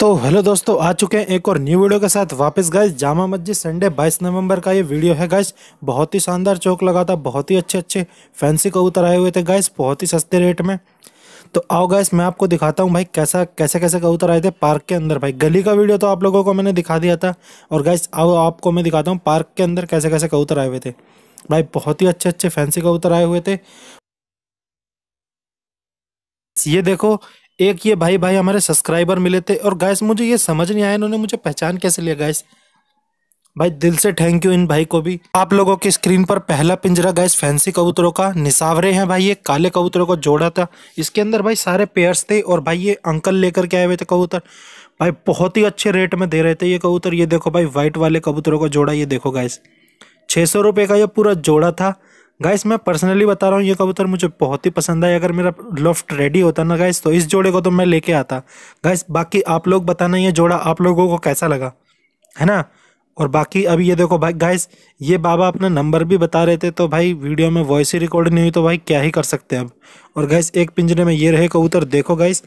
तो हेलो दोस्तों, आ चुके हैं एक और न्यू वीडियो के साथ। वापस गाइस जामा मस्जिद संडे 22 नवंबर का ये वीडियो है गाइस बहुत ही शानदार चौक लगा था, बहुत ही अच्छे अच्छे फैंसी कबूतर आए हुए थे गाइस बहुत ही सस्ते रेट में। तो आओ गाइस मैं आपको दिखाता हूँ भाई कैसा कैसे कैसे कबूतर आए थे पार्क के अंदर। भाई गली का वीडियो तो आप लोगों को मैंने दिखा दिया था। और गाइस आओ आपको मैं दिखाता हूँ पार्क के अंदर कैसे कैसे कबूतर आए हुए थे। भाई बहुत ही अच्छे अच्छे फैंसी कबूतर आए हुए थे। ये देखो एक ये भाई भाई हमारे सब्सक्राइबर मिले थे और गैस मुझे ये समझ नहीं आया इन्होंने मुझे पहचान कैसे लिया गैस भाई, दिल से थैंक यू इन भाई को भी। आप लोगों की स्क्रीन पर पहला पिंजरा गैस फैंसी कबूतरों का। निसावरे हैं भाई, ये काले कबूतरों को जोड़ा था। इसके अंदर भाई सारे पेयर्स थे और भाई ये अंकल लेकर के आए हुए थे कबूतर। भाई, बहुत ही अच्छे रेट में दे रहे थे ये कबूतर। ये देखो भाई व्हाइट वाले कबूतरों को जोड़ा, ये देखो गैस छः सौ रुपये का ये पूरा जोड़ा था। गाइस मैं पर्सनली बता रहा हूँ, ये कबूतर मुझे बहुत ही पसंद आया। अगर मेरा लॉफ्ट रेडी होता ना गाइस तो इस जोड़े को तो मैं लेके आता। गाइस बाकी आप लोग बताना ये जोड़ा आप लोगों को कैसा लगा, है ना? और बाकी अभी ये देखो भाई गाइस ये बाबा अपना नंबर भी बता रहे थे तो भाई वीडियो में वॉइस ही रिकॉर्ड नहीं हुई तो भाई क्या ही कर सकते हैं अब। और गाइस एक पिंजरे में ये रहे कबूतर, देखो गाइस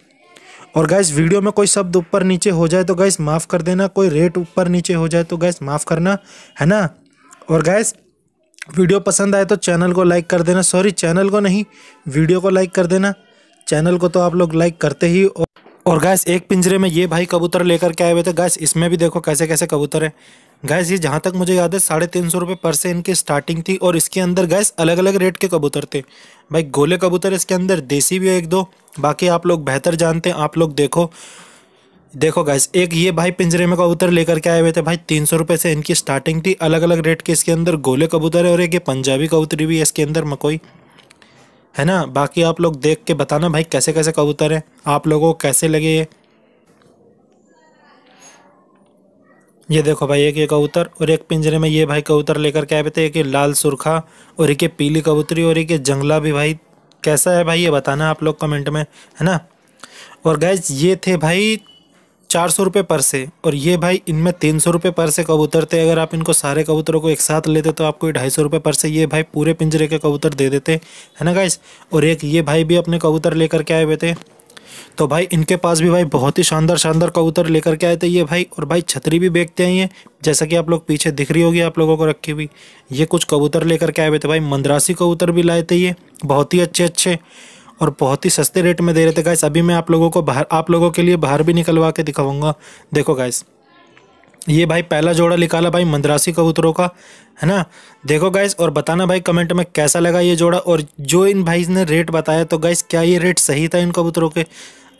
और गैस वीडियो में कोई शब्द ऊपर नीचे हो जाए तो गैस माफ़ कर देना, कोई रेट ऊपर नीचे हो जाए तो गैस माफ़ करना, है ना? और गैस वीडियो पसंद आए तो चैनल को लाइक कर देना। सॉरी चैनल को नहीं वीडियो को लाइक कर देना। चैनल को तो आप लोग लाइक करते ही और, और गैस एक पिंजरे में ये भाई कबूतर लेकर के आए हुए थे। गैस इसमें भी देखो कैसे कैसे कबूतर है। गैस ये जहाँ तक मुझे याद है साढ़े तीन सौ रुपये पर से इनकी स्टार्टिंग थी और इसके अंदर गैस अलग अलग रेट के कबूतर थे। भाई गोले कबूतर इसके अंदर देसी भी है एक दो। बाकी आप लोग बेहतर जानते हैं आप लोग देखो। देखो गाइस एक ये भाई पिंजरे में कबूतर लेकर के आए हुए थे भाई, तीन सौ रुपये से इनकी स्टार्टिंग थी अलग अलग रेट के इसके अंदर गोले कबूतर है और एक ये पंजाबी कबूतरी भी है इसके अंदर, मकोई। है ना? बाकी आप लोग देख के बताना भाई कैसे कैसे कबूतर हैं, आप लोगों को कैसे लगे ये? ये देखो भाई, एक ये कबूतर और एक पिंजरे में ये भाई कबूतर लेकर के आए थे, एक ये लाल सुरखा और एक ये पीली कबूतरी और एक ये जंगला भी भाई, कैसा है भाई ये बताना आप लोग कमेंट में, है ना? और गैस ये थे भाई चार सौ रुपये पर से, और ये भाई इनमें तीन सौ रुपये पर से कबूतर थे। अगर आप इनको सारे कबूतरों को एक साथ लेते तो आपको ढाई सौ रुपये पर से ये भाई पूरे पिंजरे के कबूतर दे देते, है ना गाइस और एक ये भाई भी अपने कबूतर लेकर के आए हुए थे। तो भाई इनके पास भी भाई बहुत ही शानदार शानदार कबूतर लेकर के आए थे ये भाई, और भाई छतरी भी बेचते हैं ये, जैसा कि आप लोग पीछे दिख रही होगी आप लोगों को रखी हुई। ये कुछ कबूतर लेकर के आए हुए थे भाई, मंदरासी कबूतर भी लाए थे ये, बहुत ही अच्छे अच्छे और बहुत ही सस्ते रेट में दे रहे थे गाइस अभी मैं आप लोगों को बाहर, आप लोगों के लिए बाहर भी निकलवा के दिखाऊँगा। देखो गाइस ये भाई पहला जोड़ा निकाला भाई मंदरासी कबूतरों का, है ना? देखो गाइस और बताना भाई कमेंट में कैसा लगा ये जोड़ा, और जो इन भाई ने रेट बताया तो गाइस क्या ये रेट सही था इन कबूतरों के?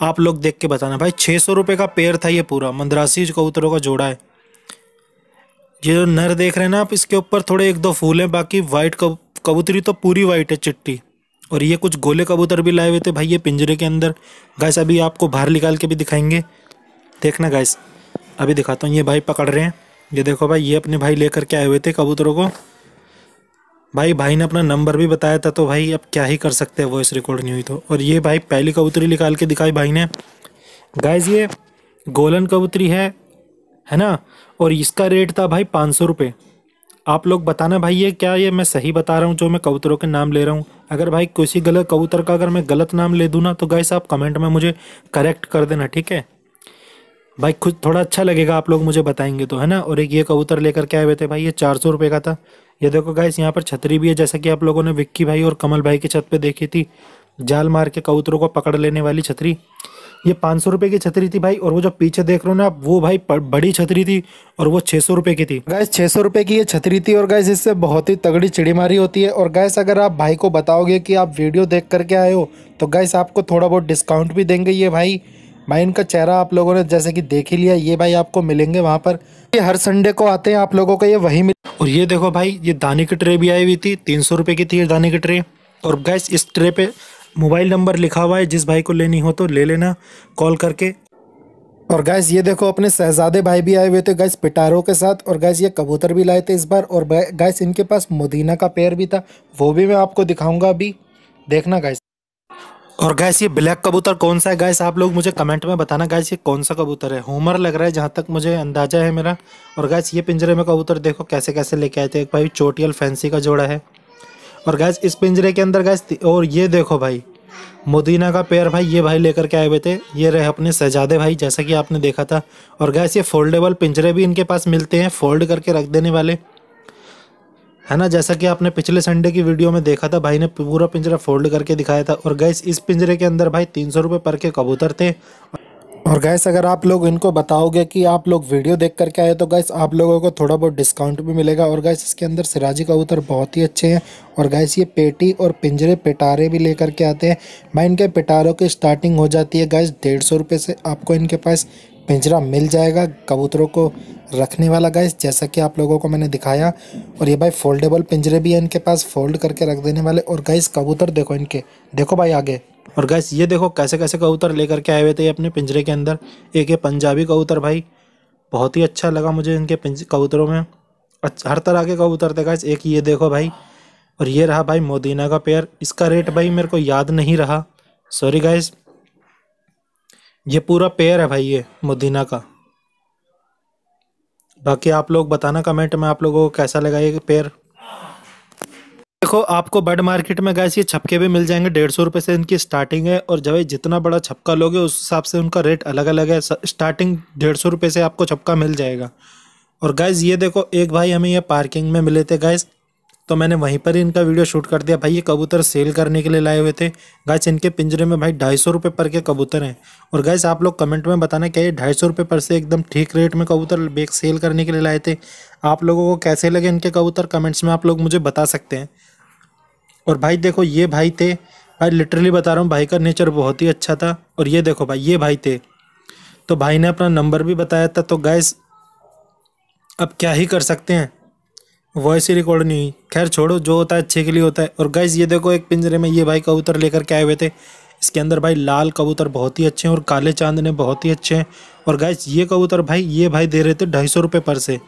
आप लोग देख के बताना भाई छः सौ रुपये का पेड़ था ये पूरा, मंदरासी कबूतरों का जोड़ा है। ये जो नर देख रहे हैं ना आप, इसके ऊपर थोड़े एक दो फूल हैं, बाकी वाइट कबूतरी तो पूरी वाइट है, चिट्टी। और ये कुछ गोले कबूतर भी लाए हुए थे भाई, ये पिंजरे के अंदर। गैस अभी आपको बाहर निकाल के भी दिखाएँगे। देखना गैस अभी दिखाता हूँ। ये भाई पकड़ रहे हैं। ये देखो भाई, ये अपने भाई लेकर के आए हुए थे कबूतरों को। भाई भाई ने अपना नंबर भी बताया था तो भाई अब क्या ही कर सकते हैं वॉइस रिकॉर्ड नहीं हुई तो। और ये भाई पहली कबूतरी निकाल के दिखाई भाई ने। गाइज़ ये गोलन कबूतरी है है ना? और इसका रेट था भाई पाँच सौ रुपये आप लोग बताना भाई, ये क्या ये मैं सही बता रहा हूँ जो मैं कबूतरों के नाम ले रहा हूँ? अगर भाई किसी गलत कबूतर का अगर मैं गलत नाम ले दूँ ना तो गाइस आप कमेंट में मुझे करेक्ट कर देना, ठीक है? भाई खुद थोड़ा अच्छा लगेगा, आप लोग मुझे बताएँगे तो है ना? और एक ये कबूतर लेकर के आए हुए थे भाई, ये चार सौ रुपये का था। ये देखो गाइस यहाँ पर छतरी भी है, जैसा कि आप लोगों ने विक्की भाई और कमल भाई की छत पर देखी थी। जाल मार के कबूतरों को पकड़ लेने वाली छतरी। ये पाँच सौ रुपये की छतरी थी भाई और वो जो पीछे देख रहे हो ना आप वो भाई बड़ी छतरी थी और वो छः सौ रुपये की थी। गैस छः सौ रुपये की ये छतरी थी और गैस इससे बहुत ही तगड़ी चिड़ीमारी होती है। और गैस अगर आप भाई को बताओगे कि आप वीडियो देख करके आए हो तो गैस आपको थोड़ा बहुत डिस्काउंट भी देंगे ये भाई। भाई इनका चेहरा आप लोगों ने जैसे कि देख ही लिया ये भाई आपको मिलेंगे वहाँ पर। ये हर संडे को आते हैं आप लोगों को ये वही मिल और ये देखो भाई ये दाने की ट्रे भी आई हुई थी तीन सौ रुपये की थी ये दाने की ट्रे और गैस इस ट्रे पे मोबाइल नंबर लिखा हुआ है, जिस भाई को लेनी हो तो ले लेना, कॉल करके। और गैस ये देखो, अपने शहजादे भाई भी आए हुए थे गैस पिटारों के साथ, और गैस ये कबूतर भी लाए थे इस बार, और गैस इनके पास मुदीना का पेड़ भी था, वो भी मैं आपको दिखाऊँगा अभी। देखना गैस और गैस ये ब्लैक कबूतर कौन सा है? गैस आप लोग मुझे कमेंट में बताना गैस ये कौन सा कबूतर है? होमर लग रहा है, जहाँ तक मुझे अंदाज़ा है मेरा। और गैस ये पिंजरे में कबूतर देखो कैसे कैसे लेके आए थे। एक भाई, चोटियल फैंसी का जोड़ा है। और गैस इस पिंजरे के अंदर गैस और ये देखो भाई, मोदीना का पेयर भाई, ये भाई लेकर के आए हुए थे। ये रहे अपने सजादे भाई, जैसा कि आपने देखा था। और गैस ये फोल्डेबल पिंजरे भी इनके पास मिलते हैं फोल्ड करके रख देने वाले। है ना, जैसा कि आपने पिछले संडे की वीडियो में देखा था, भाई ने पूरा पिंजरा फोल्ड करके दिखाया था। और गैस इस पिंजरे के अंदर भाई, तीन सौ रुपये पर के कबूतर थे। और गैस अगर आप लोग इनको बताओगे कि आप लोग वीडियो देख करके आए तो गैस आप लोगों को थोड़ा बहुत डिस्काउंट भी मिलेगा। और गैस इसके अंदर सिराजी कबूतर बहुत ही अच्छे हैं। और गैस ये पेटी और पिंजरे पिटारे भी लेकर के आते हैं। भाई इनके पिटारों की स्टार्टिंग हो जाती है गैस डेढ़ सौ रुपये से आपको इनके पास पिंजरा मिल जाएगा कबूतरों को रखने वाला गैस जैसा कि आप लोगों को मैंने दिखाया। और ये भाई फोल्डेबल पिंजरे भी हैं इनके पास फोल्ड करके रख देने वाले। और गैस कबूतर देखो इनके। देखो भाई आगे। और गैस ये देखो कैसे कैसे कबूतर लेकर के आए हुए थे अपने पिंजरे के अंदर। एक ये पंजाबी कबूतर भाई। बहुत ही अच्छा लगा मुझे इनके कबूतरों में। अच्छा हर तरह के कबूतर थे गैस एक ये देखो भाई, और ये रहा भाई मोदीना का पेयर इसका रेट भाई मेरे को याद नहीं रहा। सॉरी गाइस ये पूरा पेयर है भाई ये मोदीना का। बाकी आप लोग बताना कमेंट में आप लोगों को कैसा लगा ये पेयर देखो, आपको बर्ड मार्केट में गैस ये छपके भी मिल जाएँगे, डेढ़ सौ रुपये से इनकी स्टार्टिंग है और जब जितना बड़ा छपका लोगे, उस हिसाब से उनका रेट अलग अलग है स्टार्टिंग डेढ़ सौ रुपये से आपको छपका मिल जाएगा। और गैस ये देखो, एक भाई हमें ये पार्किंग में मिले थे गैस तो मैंने वहीं पर ही इनका वीडियो शूट कर दिया। भाई, ये कबूतर सेल करने के लिए लाए हुए थे। गैस इनके पिंजरे में भाई ढाई सौ रुपये पर के कबूतर हैं। और गैस आप लोग कमेंट में बताना क्या ये ढाई सौ रुपये पर से एकदम ठीक रेट में कबूतर बेग सेल करने के लिए लाए थे। आप लोगों को कैसे लगे इनके कबूतर? कमेंट्स में आप लोग मुझे बता सकते हैं। और भाई देखो, ये भाई थे। भाई लिटरली बता रहा हूँ, भाई का नेचर बहुत ही अच्छा था। और ये देखो भाई, ये भाई थे। तो भाई ने अपना नंबर भी बताया था। तो गैस अब क्या ही कर सकते हैं? वॉइस ही रिकॉर्ड नहीं हुई। खैर, छोड़ो, जो होता है अच्छे के लिए होता है। और गैस ये देखो, एक पिंजरे में ये भाई कबूतर लेकर के आए हुए थे। इसके अंदर भाई लाल कबूतर बहुत ही अच्छे हैं और काले चाँद ने बहुत ही अच्छे हैं। और गैस ये कबूतर भाई, ये भाई दे रहे थे ढाई सौ रुपये पर से।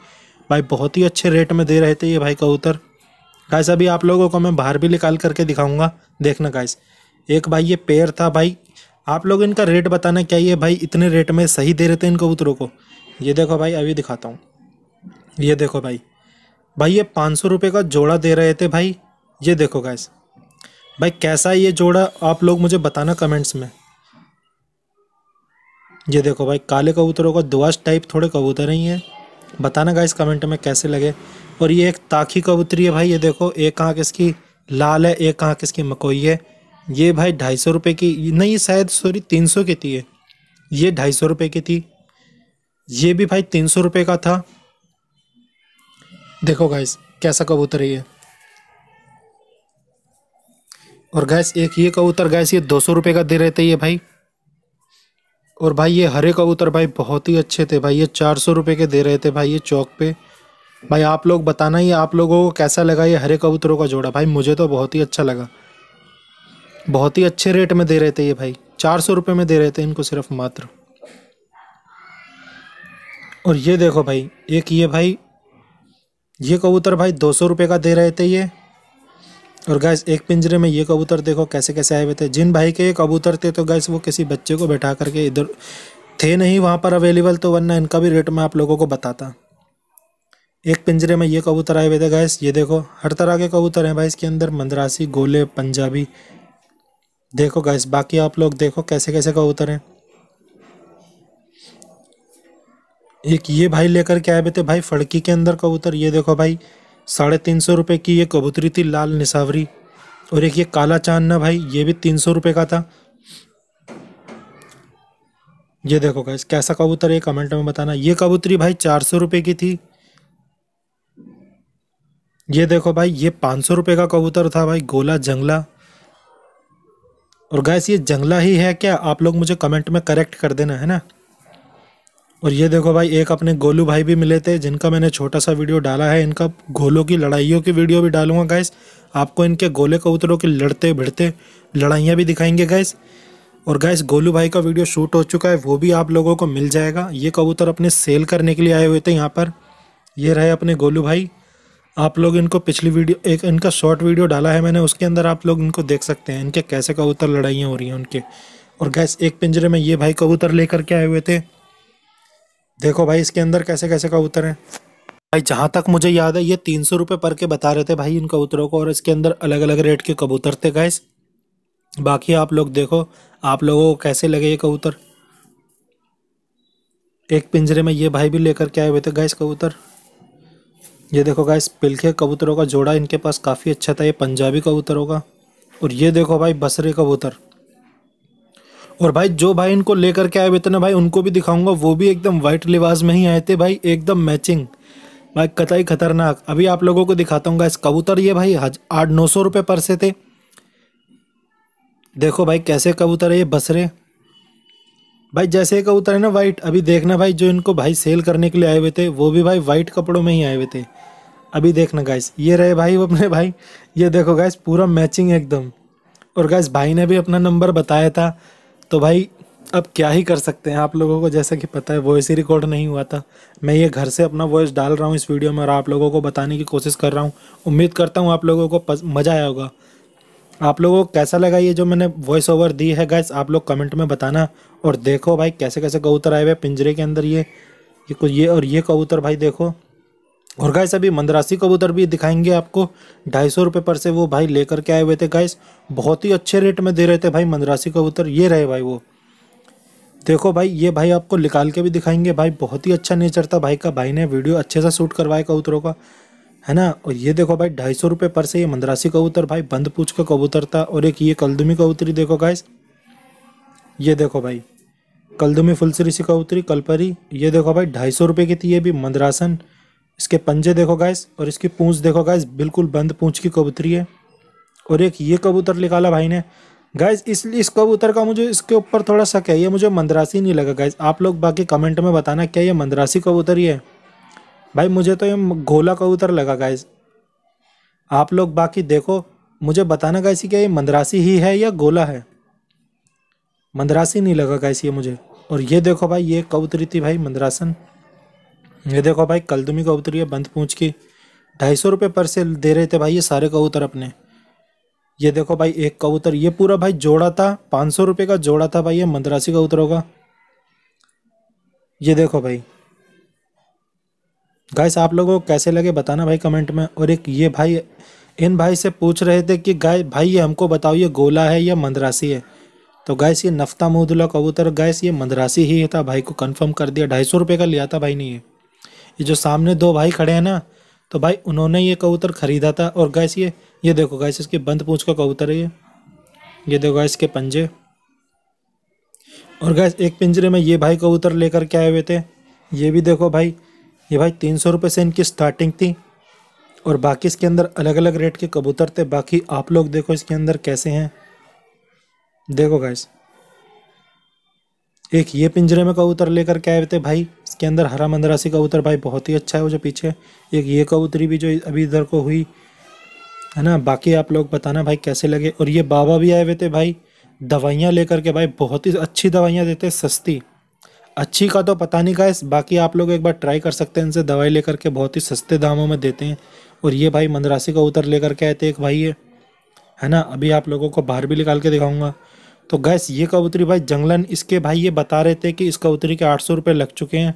भाई बहुत ही अच्छे रेट में दे रहे थे ये भाई कबूतर। गाइस अभी आप लोगों को मैं बाहर भी निकाल करके दिखाऊँगा। देखना गाइस एक भाई, ये पेयर था, भाई. आप लोग इनका रेट बताना क्या ये भाई इतने रेट में सही दे रहे थे इन कबूतरों को? ये देखो भाई, अभी दिखाता हूँ। ये देखो भाई. भाई, ये पाँच सौ रुपये का जोड़ा दे रहे थे भाई. ये देखो गाइस भाई, कैसा है ये जोड़ा आप लोग मुझे बताना कमेंट्स में. ये देखो भाई, काले कबूतरों का दुआस टाइप थोड़े कबूतर ही हैं बताना गाइस कमेंट में कैसे लगे. और ये एक ताखी कबूतरी है भाई, ये देखो, एक आँख इसकी लाल है, एक आँख इसकी मकोई है। ये भाई ढाई सौ रुपये की, नहीं शायद सॉरी तीन सौ की थी ये। ये ढाई सौ रुपये की थी। ये भी भाई तीन सौ रुपये का था। देखो गाइस कैसा कबूतर है ये। और गैस एक ये कबूतर गैस ये दो सौ रुपये का दे रहे थे ये भाई। और भाई, ये हरे कबूतर भाई बहुत ही अच्छे थे भाई, ये चार सौ रुपये के दे रहे थे भाई, ये चौक पे। भाई, आप लोग बताना ही आप लोगों को कैसा लगा ये हरे कबूतरों का जोड़ा? भाई, मुझे तो बहुत ही अच्छा लगा। बहुत ही अच्छे रेट में दे रहे थे ये भाई। चार सौ रुपये में दे रहे थे इनको सिर्फ़ मात्र। और ये देखो भाई, एक ये भाई, ये कबूतर भाई दो सौ रुपये का दे रहे थे ये। और गैस एक पिंजरे में ये कबूतर देखो कैसे कैसे आए हुए थे। जिन भाई के ये कबूतर थे तो गैस वो किसी बच्चे को बैठा करके इधर थे नहीं, वहाँ पर अवेलेबल तो वरना इनका भी रेट मैं आप लोगों को बताता। एक पिंजरे में ये कबूतर आए हुए थे गैस ये देखो, हर तरह के कबूतर हैं भाई इसके अंदर, मंदरासी, गोले, पंजाबी। देखो गैस बाकी आप लोग देखो कैसे कैसे कबूतर हैं। एक ये भाई लेकर के आए हुए थे भाई, फड़की के अंदर कबूतर, ये देखो भाई, साढ़े तीन सौ रुपये की ये कबूतरी थी, लाल निसावरी। और एक ये काला चाँद ना भाई, ये भी तीन सौ रुपये का था। ये देखो गैस कैसा कबूतर है कमेंट में बताना। ये कबूतरी भाई चार सौ रुपये की थी। ये देखो भाई, ये पाँच सौ रुपये का कबूतर था भाई, गोला जंगला। और गैस ये जंगला ही है क्या? आप लोग मुझे कमेंट में करेक्ट कर देना, है ना? और ये देखो भाई, एक अपने गोलू भाई भी मिले थे, जिनका मैंने छोटा सा वीडियो डाला है। इनका गोलों की लड़ाइयों की वीडियो भी डालूँगा गैस आपको इनके गोले कबूतरों की लड़ते भिड़ते लड़ाइयाँ भी दिखाएँगे गैस और गैस गोलू भाई का वीडियो शूट हो चुका है, वो भी आप लोगों को मिल जाएगा। ये कबूतर अपने सेल करने के लिए आए हुए थे यहाँ पर। ये रहे अपने गोलू भाई। आप लोग इनको पिछली वीडियो, एक इनका शॉर्ट वीडियो डाला है मैंने, उसके अंदर आप लोग इनको देख सकते हैं, इनके कैसे कबूतर लड़ाइयाँ हो रही हैं उनके। और गैस एक पिंजरे में ये भाई कबूतर लेकर के आए हुए थे। देखो भाई, इसके अंदर कैसे कैसे कबूतर हैं। भाई, जहाँ तक मुझे याद है, ये तीन सौ रुपये पर के बता रहे थे भाई इन कबूतरों को, और इसके अंदर अलग अलग रेट के कबूतर थे गैस बाकी आप लोग देखो, आप लोगों को कैसे लगे ये कबूतर। एक पिंजरे में ये भाई भी लेकर के आए हुए थे गैस कबूतर। ये देखो गाइस पिलखे कबूतरों का जोड़ा इनके पास काफ़ी अच्छा था, ये पंजाबी कबूतरों का। और ये देखो भाई, बसरे कबूतर। और भाई, जो भाई इनको लेकर के आए हुए थे भाई, उनको भी दिखाऊँगा, वो भी एकदम वाइट लिबास में ही आए थे भाई, एकदम मैचिंग भाई, कतई खतरनाक। अभी आप लोगों को दिखाता हूँ गाइस कबूतर ये भाई आठ नौ सौ रुपये पर से थे। देखो भाई, कैसे कबूतर है ये, बसरे। भाई, जैसे कबूतर है ना वाइट अभी देखना भाई, जो इनको भाई सेल करने के लिए आए हुए थे, वो भी भाई वाइट कपड़ों में ही आए हुए थे। अभी देखना गाइस ये रहे भाई वो अपने भाई। ये देखो गाइस पूरा मैचिंग एकदम। और गाइस भाई ने भी अपना नंबर बताया था। तो भाई, अब क्या ही कर सकते हैं आप लोगों को, जैसा कि पता है वॉइस ही रिकॉर्ड नहीं हुआ था। मैं ये घर से अपना वॉइस डाल रहा हूँ इस वीडियो में और आप लोगों को बताने की कोशिश कर रहा हूँ। उम्मीद करता हूँ आप लोगों को मज़ा आया होगा। आप लोगों को कैसा लगा ये जो मैंने वॉइस ओवर दी है गैस आप लोग कमेंट में बताना और देखो भाई कैसे कैसे कबूतर आए हुए पिंजरे के अंदर ये ये कुछ ये और ये कबूतर भाई देखो। और गाइस अभी मंदरासी कबूतर भी दिखाएँगे आपको। ढाई सौ रुपये पर से वो भाई लेकर के आए हुए थे गाइस बहुत ही अच्छे रेट में दे रहे थे भाई मंदरासी कबूतर। ये रहे भाई वो। देखो भाई, ये भाई आपको निकाल के भी दिखाएँगे। भाई बहुत ही अच्छा नेचर था भाई का। भाई ने वीडियो अच्छे से शूट करवाया कबूतरों का। है ना? और ये देखो भाई, ढाई सौ रुपये पर से ये मंदरासी कबूतर भाई, बंद पूछ का कबूतर था और एक ये कलदुमी कबूतरी देखो गाइस ये देखो भाई, कलदुमी फुलसरी सी कबूतरी, कलपरी, ये देखो भाई, ढाई सौ रुपये की थी ये भी मंदरासन। इसके पंजे देखो गाइस और इसकी पूंछ देखो गाइस बिल्कुल बंद पूंछ की कबूतरी है। और एक ये कबूतर निकाला भाई ने। गाइस इसलिए इस कबूतर का मुझे, इसके ऊपर थोड़ा शक है ये मुझे मंदरासी नहीं लगा गाइस आप लोग बाकी कमेंट में बताना, क्या ये मंदरासी कबूतर ही है? भाई, मुझे तो ये गोला कबूतर लगा गाइस आप लोग बाकी देखो, मुझे बताना गाइस क्या ये मंदरासी ही है या गोला है? मंदरासी नहीं लगा गाइस ये मुझे. और ये देखो भाई, ये कबूतरी थी भाई मंदरासन. ये देखो भाई, कलदुमी कबूतरी है बंद पूछ की. ढाई सौ रुपये पर से दे रहे थे भाई ये सारे कबूतर अपने. ये देखो भाई, एक कबूतर. ये पूरा भाई जोड़ा था, पाँच सौ रुपये का जोड़ा था भाई ये मंदरासी कबूतरों का. ये देखो भाई गाइस आप लोगों को कैसे लगे बताना भाई कमेंट में। और एक ये भाई, इन भाई से पूछ रहे थे कि गाय भाई, ये हमको बताओ, ये गोला है या मंदरासी है? तो गैस ये नफ्ता मोदुला कबूतर गैस ये मंदरासी ही था भाई को कंफर्म कर दिया। ढाई सौ रुपये का लिया था भाई ने ये। ये जो सामने दो भाई खड़े हैं ना तो भाई उन्होंने ये कबूतर ख़रीदा था। और गैस ये ये देखो गैस इसके बंद पूछ का कबूतर है ये। ये देखो गैस के पंजे। और गैस एक पिंजरे में ये भाई कबूतर लेकर के आए हुए थे। ये भी देखो भाई ये भाई तीन सौ रुपये से इनकी स्टार्टिंग थी। और बाकी इसके अंदर अलग अलग रेट के कबूतर थे। बाकी आप लोग देखो इसके अंदर कैसे हैं। देखो गाइस एक ये पिंजरे में कबूतर लेकर के आए थे भाई। इसके अंदर हरा मंदरासी कबूतर भाई बहुत ही अच्छा है वो जो पीछे। एक ये कबूतरी भी जो अभी इधर को हुई, है ना? बाकी आप लोग बताना भाई कैसे लगे। और ये बाबा भी आए हुए थे भाई। दवाइयाँ लेकर के भाई बहुत ही अच्छी दवाइयाँ देते सस्ती। अच्छी का तो पता नहीं गाइस, बाकी आप लोग एक बार ट्राई कर सकते हैं इनसे दवाई लेकर के, बहुत ही सस्ते दामों में देते हैं। और ये भाई मंदरासी कबूतर लेकर के आए थे एक भाई है है ना? अभी आप लोगों को बाहर भी निकाल के दिखाऊँगा। तो गैस ये कबूतरी भाई जंगलन, इसके भाई ये बता रहे थे कि इस कबूतरी के आठ सौ रुपये लग चुके हैं।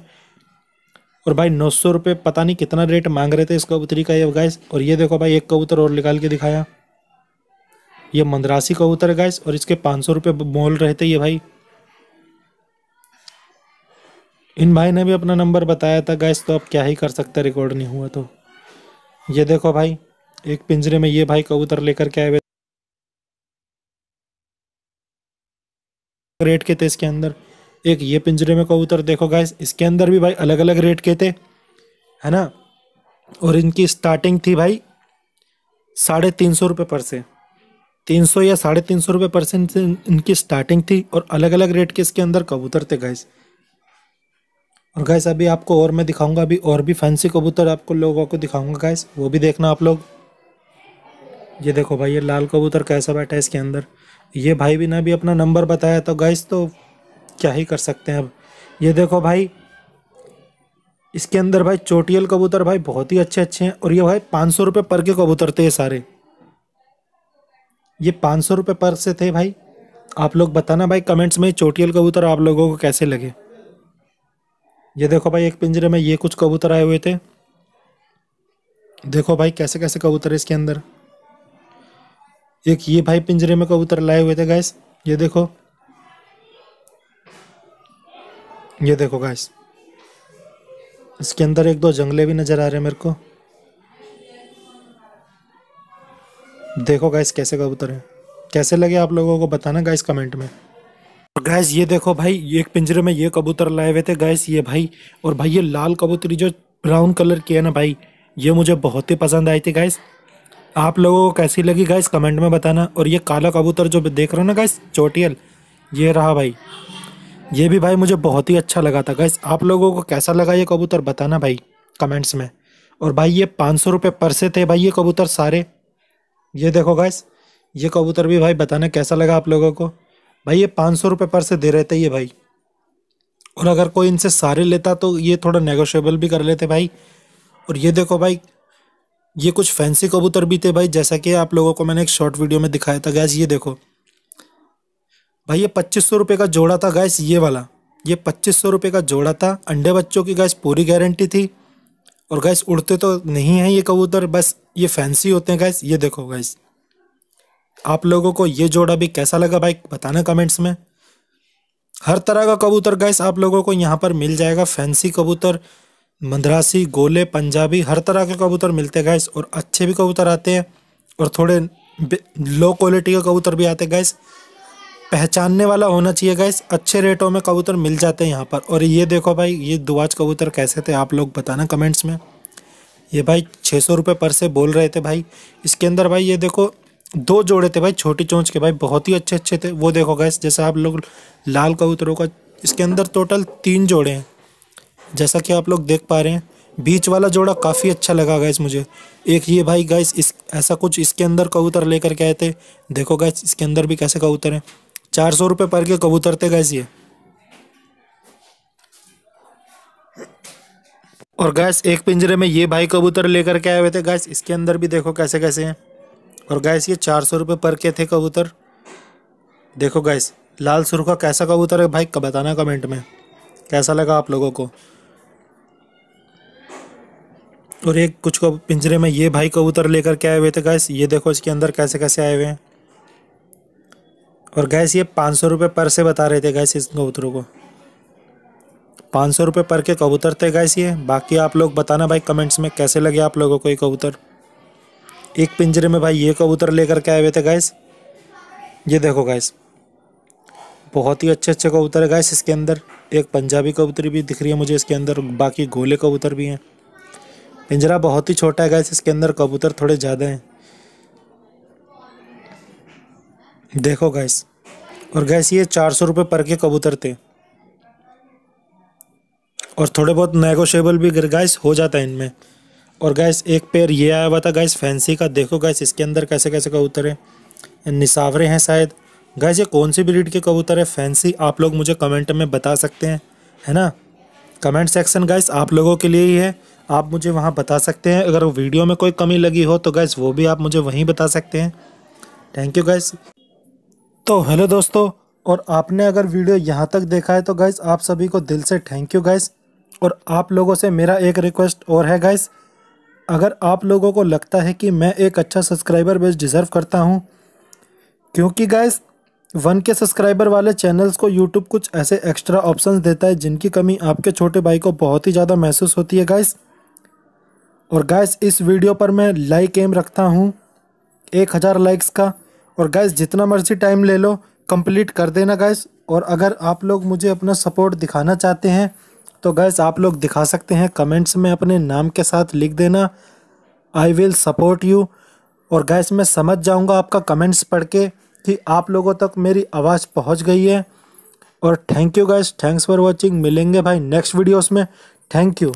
और भाई नौ सौ रुपये, पता नहीं कितना रेट मांग रहे थे इस कबूतरी का ये गैस और ये देखो भाई, एक कबूतर और निकाल के दिखाया। ये मंदरासी कबूतर गैस और इसके पाँच सौ रुपये मोल रहे थे ये भाई। इन भाई ने भी अपना नंबर बताया था गैस तो अब क्या ही कर सकते रिकॉर्ड नहीं हुआ तो। ये देखो भाई, एक पिंजरे में ये भाई कबूतर लेकर के आए हुए रेट के थे इसके अंदर। एक ये पिंजरे में कबूतर, देखो गैस इसके अंदर भी भाई अलग अलग रेट के थे, है ना? और इनकी स्टार्टिंग थी भाई साढ़े तीन सौ रुपये पर से। तीन सौ या साढ़े तीन सौ रुपये परसेंट से इनकी स्टार्टिंग थी और अलग अलग रेट के इसके अंदर कबूतर थे गाइस और गैस अभी आपको और मैं दिखाऊँगा, अभी और भी फैंसी कबूतर आपको लोगों को दिखाऊँगा गैस वो भी देखना आप लोग. ये देखो भाई, ये लाल कबूतर कैसा बैठा है इसके अंदर. ये भाई भी ने भी अपना नंबर बताया तो गैस तो क्या ही कर सकते हैं अब. ये देखो भाई, इसके अंदर भाई चोटियल कबूतर भाई बहुत ही अच्छे अच्छे हैं और ये भाई पाँच सौ रुपये पर के कबूतर थे ये सारे. ये पाँच सौ रुपये पर से थे भाई. आप लोग बताना भाई कमेंट्स में चोटियल कबूतर आप लोगों को कैसे लगे? ये देखो भाई, एक पिंजरे में ये कुछ कबूतर आए हुए थे। देखो भाई, कैसे कैसे कबूतर है इसके अंदर। एक ये भाई पिंजरे में कबूतर लाए हुए थे गैस ये देखो। ये देखो गैस इसके अंदर एक दो जंगले भी नज़र आ रहे हैं मेरे को। देखो गैस कैसे कबूतर हैं। कैसे लगे आप लोगों को, बताना गैस कमेंट में। गैस ये देखो भाई एक पिंजरे में ये कबूतर लाए हुए थे गैस ये भाई, और भाई ये लाल कबूतरी जो ब्राउन कलर की है ना भाई, ये मुझे बहुत ही पसंद आई थी गैस आप लोगों को कैसी लगी गैस कमेंट में बताना. और ये काला कबूतर जो देख रहे हो ना गैस चोटियल, ये रहा भाई. ये भी भाई मुझे बहुत ही अच्छा लगा था गैस आप लोगों को कैसा लगा ये कबूतर, बताना भाई कमेंट्स में. और भाई ये पाँच सौ रुपये पर से थे भाई ये कबूतर सारे. ये देखो गैस ये कबूतर भी भाई बताना कैसा लगा आप लोगों को. भाई ये पाँच सौ रुपये पर से दे रहे थे ये भाई। और अगर कोई इनसे सारे लेता तो ये थोड़ा नेगोशिएबल भी कर लेते भाई। और ये देखो भाई, ये कुछ फैंसी कबूतर भी थे भाई, जैसा कि आप लोगों को मैंने एक शॉर्ट वीडियो में दिखाया था। गैस ये देखो। भाई ये पच्चीस सौ रुपये का जोड़ा था गैस ये वाला। ये पच्चीस सौ रुपये का जोड़ा था, अंडे बच्चों की गैस पूरी गारंटी थी। और गैस उड़ते तो नहीं है ये कबूतर, बस ये फैंसी होते हैं गैस ये देखो गैस आप लोगों को ये जोड़ा भी कैसा लगा भाई, बताना कमेंट्स में। हर तरह का कबूतर गैस आप लोगों को यहाँ पर मिल जाएगा। फैंसी कबूतर, मद्रासी, गोले, पंजाबी, हर तरह के कबूतर मिलते हैं गैस और अच्छे भी कबूतर आते हैं, और थोड़े लो क्वालिटी के कबूतर भी आते हैं गैस पहचानने वाला होना चाहिए गैस अच्छे रेटों में कबूतर मिल जाते हैं यहाँ पर। और ये देखो भाई, ये दुआज कबूतर कैसे थे, आप लोग बताना कमेंट्स में। ये भाई छः सौ रुपये पर से बोल रहे थे भाई। इसके अंदर भाई, ये देखो दो जोड़े थे भाई, छोटी चोंच के भाई, बहुत ही अच्छे अच्छे थे। वो देखो गैस जैसे आप लोग लाल कबूतरों का, इसके अंदर टोटल तीन जोड़े हैं। जैसा कि आप लोग देख पा रहे हैं, बीच वाला जोड़ा काफ़ी अच्छा लगा गैस मुझे। एक ये भाई गैस इस, ऐसा कुछ इसके अंदर कबूतर लेकर के आए थे। देखो गैस इसके अंदर भी कैसे कबूतर हैं। चार सौ रुपये पर के कबूतर थे गैस ये। और गैस एक पिंजरे में ये भाई कबूतर लेकर के आए हुए थे। गैस इसके अंदर भी देखो कैसे कैसे हैं। और गैस ये चार सौ रुपये पर के थे कबूतर। देखो गैस लाल सुरखा कैसा कबूतर है भाई? बताना कमेंट में। कैसा लगा आप लोगों को? और एक कुछ को पिंजरे में ये भाई कबूतर लेकर के आए हुए थे गैस ये देखो इसके अंदर कैसे कैसे आए हुए हैं। और गैस ये पाँच सौ रुपये पर से बता रहे थे गैस इस कबूतरों को। पाँच सौ रुपये पर के कबूतर थे गैस ये। बाकी आप लोग बताना भाई कमेंट्स में कैसे लगे आप लोगों को ये कबूतर? एक पिंजरे में भाई ये कबूतर लेकर के आए हुए थे गैस ये देखो गैस बहुत ही अच्छे अच्छे कबूतर है गैस इसके अंदर। एक पंजाबी कबूतरी भी दिख रही है मुझे, इसके अंदर बाकी गोले कबूतर भी हैं। पिंजरा बहुत ही छोटा है गैस इसके अंदर कबूतर थोड़े ज़्यादा हैं। देखो गैस और गैस ये चार सौ रुपये पर के कबूतर थे। और थोड़े बहुत नेगोशिएबल भी गैस हो जाता है इनमें। और गैस एक पेयर ये आया हुआ था गैस फैंसी का। देखो गैस इसके अंदर कैसे कैसे कबूतर हैं। निसावरे हैं शायद। गैस ये कौन सी ब्रीड के कबूतर है? फैंसी आप लोग मुझे कमेंट में बता सकते हैं, है ना? कमेंट सेक्शन गैस आप लोगों के लिए ही है। आप मुझे वहाँ बता सकते हैं। अगर वीडियो में कोई कमी लगी हो तो गैस वो भी आप मुझे वहीं बता सकते हैं। थैंक यू गैस तो हेलो दोस्तों, और आपने अगर वीडियो यहाँ तक देखा है तो गैस आप सभी को दिल से थैंक यू गैस और आप लोगों से मेरा एक रिक्वेस्ट और है गैस अगर आप लोगों को लगता है कि मैं एक अच्छा सब्सक्राइबर बेस डिज़र्व करता हूँ, क्योंकि गैस वन के सब्सक्राइबर वाले चैनल्स को यूट्यूब कुछ ऐसे एक्स्ट्रा ऑप्शंस देता है जिनकी कमी आपके छोटे भाई को बहुत ही ज़्यादा महसूस होती है गैस और गैस इस वीडियो पर मैं लाइक एम रखता हूँ, एक हज़ार लाइक्स का. और गैस जितना मर्ज़ी टाइम ले लो कंप्लीट कर देना गैस और अगर आप लोग मुझे अपना सपोर्ट दिखाना चाहते हैं तो गैस आप लोग दिखा सकते हैं कमेंट्स में अपने नाम के साथ लिख देना। आई विल सपोर्ट यू और गैस मैं समझ जाऊँगा आपका कमेंट्स पढ़ के कि आप लोगों तक मेरी आवाज़ पहुँच गई है। और thank you guys thanks for watching मिलेंगे भाई नेक्स्ट वीडियोज़ में। Thank you